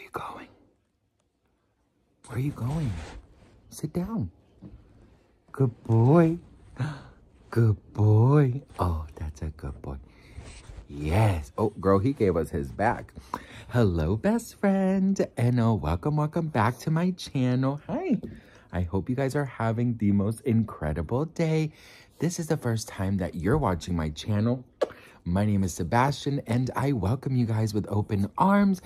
Where are you going? Where are you going? Sit down. Good boy. Good boy. Oh, that's a good boy. Yes. Oh, girl, he gave us his back. Hello, best friend. And uh, welcome, welcome back to my channel. Hi. I hope you guys are having the most incredible day. This is the first time that you're watching my channel. My name is Sebastian, and I welcome you guys with open arms.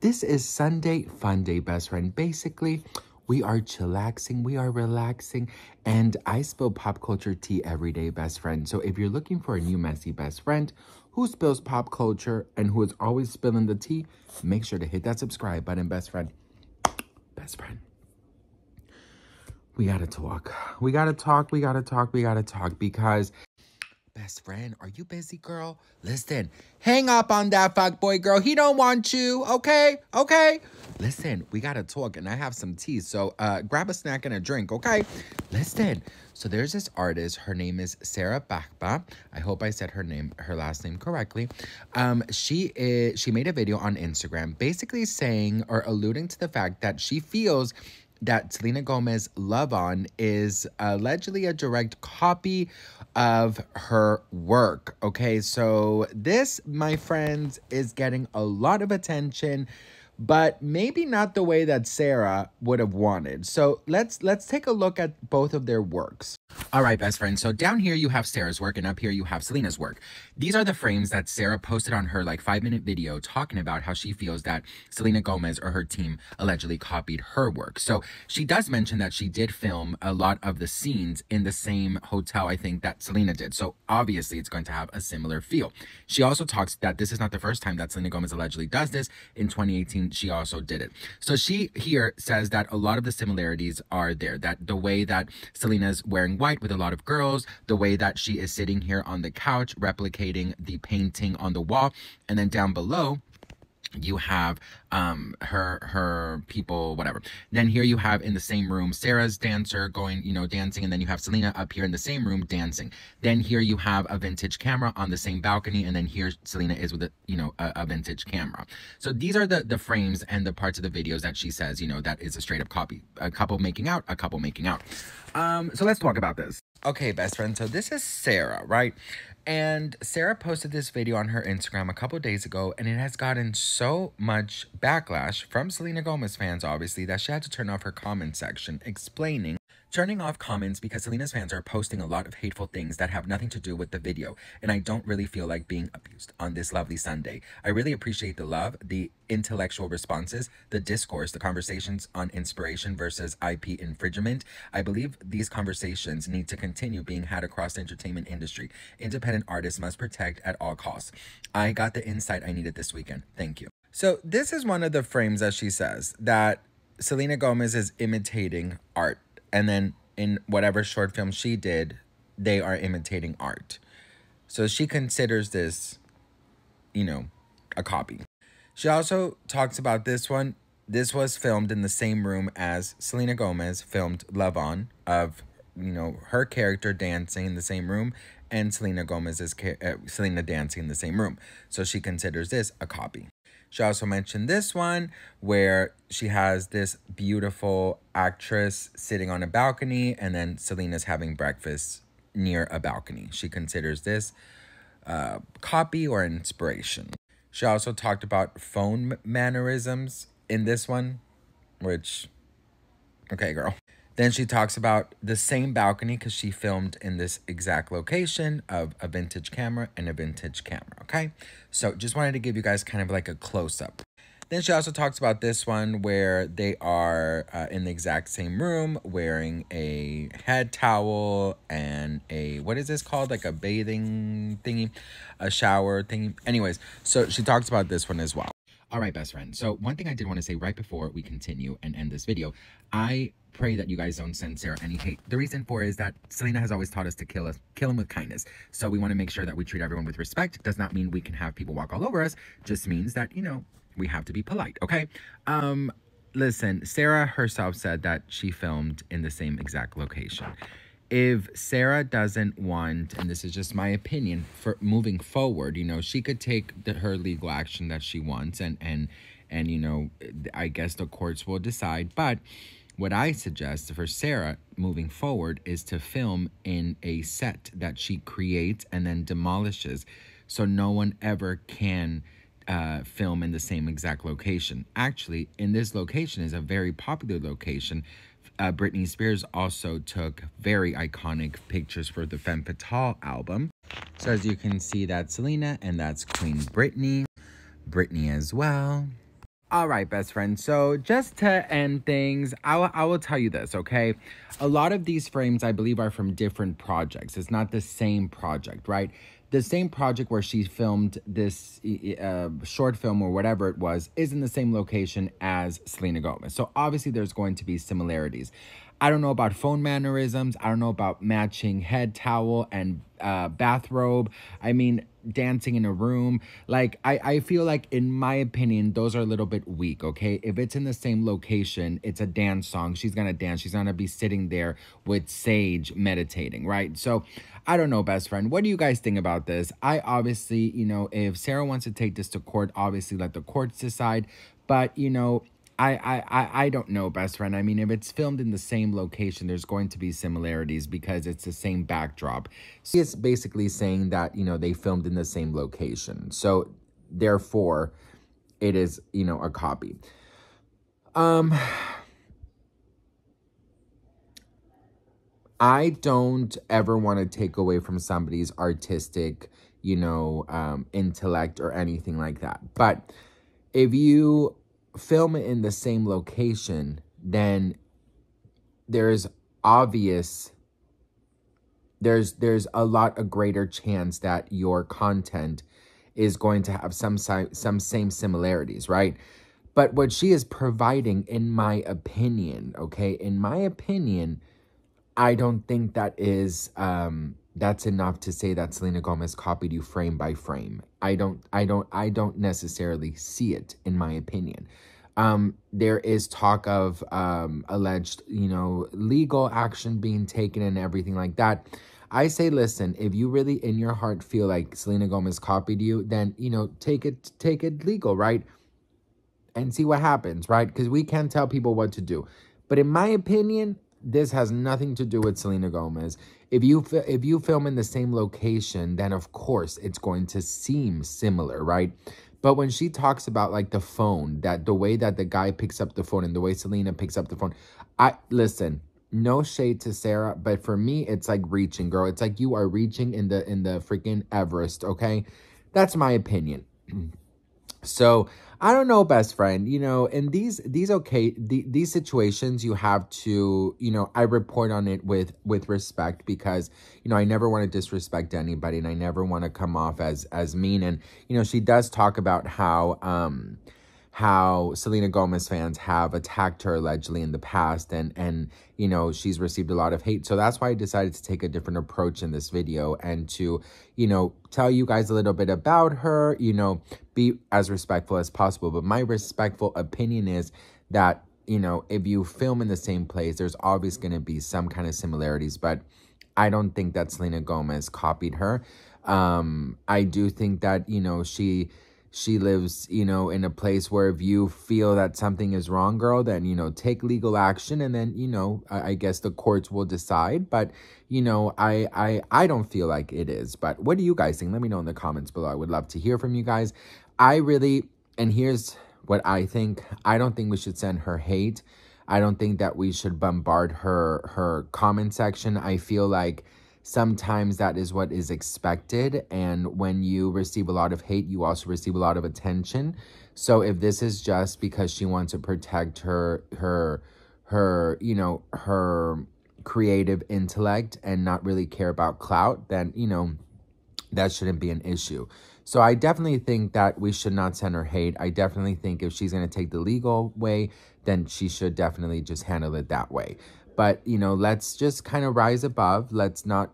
This is Sunday Fun Day, best friend. Basically, we are chillaxing, we are relaxing, and I spill pop culture tea every day, best friend. So if you're looking for a new messy best friend who spills pop culture and who is always spilling the tea, make sure to hit that subscribe button, best friend. Best friend. We gotta talk. We gotta talk, we gotta talk, we gotta talk because best friend, are you busy, girl? Listen, hang up on that fuck boy, girl. He don't want you, okay? Okay? Listen, we gotta talk, and I have some tea, so uh, grab a snack and a drink, okay? Listen, so there's this artist. Her name is Sarah Bahbah. I hope I said her name, her last name correctly. Um, she is she made a video on Instagram, basically saying or alluding to the fact that she feels that Selena Gomez Love On is allegedly a direct copy of her work. Okay, so this, my friends, is getting a lot of attention but maybe not the way that Sarah would have wanted. So let's let's take a look at both of their works. All right, best friends. So down here you have Sarah's work and up here you have Selena's work. These are the frames that Sarah posted on her like 5-minute video talking about how she feels that Selena Gomez or her team allegedly copied her work. So she does mention that she did film a lot of the scenes in the same hotel I think that Selena did. So obviously it's going to have a similar feel. She also talks that this is not the first time that Selena Gomez allegedly does this. In 2018 she also did it. So she here says that a lot of the similarities are there, that the way that Selena's wearing white with a lot of girls, the way that she is sitting here on the couch replicating the painting on the wall, and then down below, you have um her her people whatever. Then here you have in the same room sarah's dancer going you know dancing and then you have selena up here in the same room dancing. Then here you have a vintage camera on the same balcony and then here selena is with a you know a, a vintage camera. So these are the the frames and the parts of the videos that she says you know that is a straight up copy a couple making out a couple making out. Um so let's talk about this. Okay best friend so this is sarah right and Sarah posted this video on her Instagram a couple days ago, and it has gotten so much backlash from Selena Gomez fans, obviously, that she had to turn off her comment section explaining turning off comments because Selena's fans are posting a lot of hateful things that have nothing to do with the video, and I don't really feel like being abused on this lovely Sunday. I really appreciate the love, the intellectual responses, the discourse, the conversations on inspiration versus IP infringement. I believe these conversations need to continue being had across the entertainment industry. Independent artists must protect at all costs. I got the insight I needed this weekend. Thank you. So this is one of the frames that she says that Selena Gomez is imitating art and then in whatever short film she did, they are imitating art. So she considers this, you know, a copy. She also talks about this one. This was filmed in the same room as Selena Gomez filmed Love On of, you know, her character dancing in the same room and Selena Gomez's uh, Selena dancing in the same room. So she considers this a copy. She also mentioned this one where she has this beautiful actress sitting on a balcony and then Selena's having breakfast near a balcony. She considers this uh, copy or inspiration. She also talked about phone mannerisms in this one, which, okay, girl. Then she talks about the same balcony because she filmed in this exact location of a vintage camera and a vintage camera, okay? So just wanted to give you guys kind of like a close-up. Then she also talks about this one where they are uh, in the exact same room wearing a head towel and a, what is this called? Like a bathing thingy, a shower thingy. Anyways, so she talks about this one as well. All right, best friend. So one thing I did want to say right before we continue and end this video, I pray that you guys don't send Sarah any hate. The reason for is that Selena has always taught us to kill us, kill them with kindness. So we want to make sure that we treat everyone with respect. Does not mean we can have people walk all over us. Just means that, you know, we have to be polite, okay? Um, listen, Sarah herself said that she filmed in the same exact location. If Sarah doesn't want, and this is just my opinion, for moving forward, you know, she could take the, her legal action that she wants, and and and you know, I guess the courts will decide. But what I suggest for Sarah moving forward is to film in a set that she creates and then demolishes, so no one ever can. Uh, film in the same exact location. Actually, in this location is a very popular location uh, Britney Spears also took very iconic pictures for the Femme Fatale album. So as you can see, that's Selena and that's Queen Britney. Britney as well. All right, best friend. So just to end things, I I will tell you this, okay? A lot of these frames, I believe, are from different projects. It's not the same project, right? The same project where she filmed this uh, short film or whatever it was is in the same location as Selena Gomez. So obviously there's going to be similarities. I don't know about phone mannerisms. I don't know about matching head towel and uh, bathrobe. I mean, dancing in a room. Like, I, I feel like, in my opinion, those are a little bit weak, okay? If it's in the same location, it's a dance song. She's gonna dance. She's gonna be sitting there with Sage meditating, right? So, I don't know, best friend. What do you guys think about this? I obviously, you know, if Sarah wants to take this to court, obviously let the courts decide. But, you know, I, I, I don't know, best friend. I mean, if it's filmed in the same location, there's going to be similarities because it's the same backdrop. So it's basically saying that, you know, they filmed in the same location. So therefore, it is, you know, a copy. Um, I don't ever want to take away from somebody's artistic, you know, um, intellect or anything like that. But if you film it in the same location, then there's obvious there's there's a lot a greater chance that your content is going to have some some same similarities, right? But what she is providing in my opinion, okay? In my opinion, I don't think that is um that's enough to say that Selena Gomez copied you frame by frame. I don't I don't I don't necessarily see it in my opinion. Um, there is talk of um, alleged, you know, legal action being taken and everything like that. I say, listen, if you really in your heart feel like Selena Gomez copied you, then, you know, take it, take it legal, right? And see what happens, right? Because we can't tell people what to do. But in my opinion, this has nothing to do with Selena Gomez. If you if you film in the same location, then of course it's going to seem similar, right? But when she talks about like the phone, that the way that the guy picks up the phone and the way Selena picks up the phone, I listen, no shade to Sarah, but for me, it's like reaching, girl. It's like you are reaching in the in the freaking Everest, okay? That's my opinion. So I don't know, best friend. You know, in these these okay the, these situations, you have to you know I report on it with with respect because you know I never want to disrespect anybody and I never want to come off as as mean. And you know she does talk about how um how Selena Gomez fans have attacked her allegedly in the past and and you know she's received a lot of hate. So that's why I decided to take a different approach in this video and to you know tell you guys a little bit about her you know be as respectful as possible. But my respectful opinion is that you know if you film in the same place there's always going to be some kind of similarities but I don't think that Selena Gomez copied her. Um I do think that you know she she lives, you know, in a place where if you feel that something is wrong, girl, then, you know, take legal action and then, you know, I, I, guess the courts will decide. But, you know, I, I, I don't feel like it is. But what do you guys think? Let me know in the comments below. I would love to hear from you guys. I really, and here's what I think. I don't think we should send her hate. I don't think that we should bombard her, her comment section. I feel like sometimes that is what is expected. And when you receive a lot of hate, you also receive a lot of attention. So if this is just because she wants to protect her, her, her, you know, her creative intellect and not really care about clout, then, you know, that shouldn't be an issue. So I definitely think that we should not send her hate. I definitely think if she's going to take the legal way, then she should definitely just handle it that way. But, you know, let's just kind of rise above. Let's not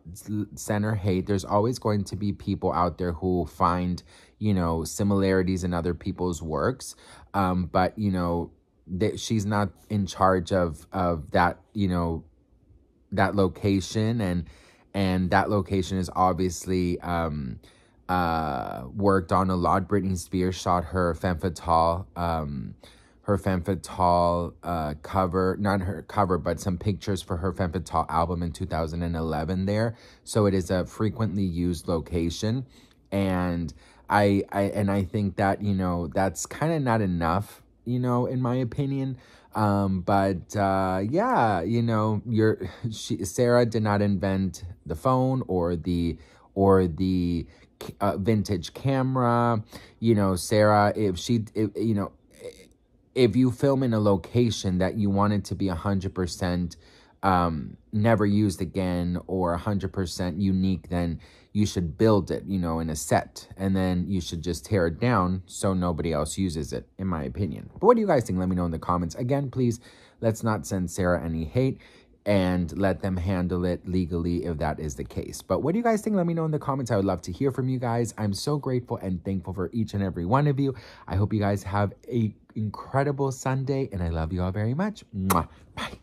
center hate. There's always going to be people out there who find, you know, similarities in other people's works. Um, but, you know, that she's not in charge of, of that, you know, that location and and that location is obviously um uh worked on a lot. Britney Spears shot her femme fatale um her femme fatale uh, cover, not her cover, but some pictures for her femme fatale album in 2011 there. So it is a frequently used location. And I, I and I think that, you know, that's kind of not enough, you know, in my opinion. Um, but uh, yeah, you know, you're she, Sarah did not invent the phone or the or the uh, vintage camera. You know, Sarah, if she, if, you know, if you film in a location that you want it to be 100% um, never used again or 100% unique, then you should build it, you know, in a set. And then you should just tear it down so nobody else uses it, in my opinion. But what do you guys think? Let me know in the comments. Again, please, let's not send Sarah any hate and let them handle it legally if that is the case. But what do you guys think? Let me know in the comments. I would love to hear from you guys. I'm so grateful and thankful for each and every one of you. I hope you guys have a incredible Sunday and I love you all very much. Mwah. Bye.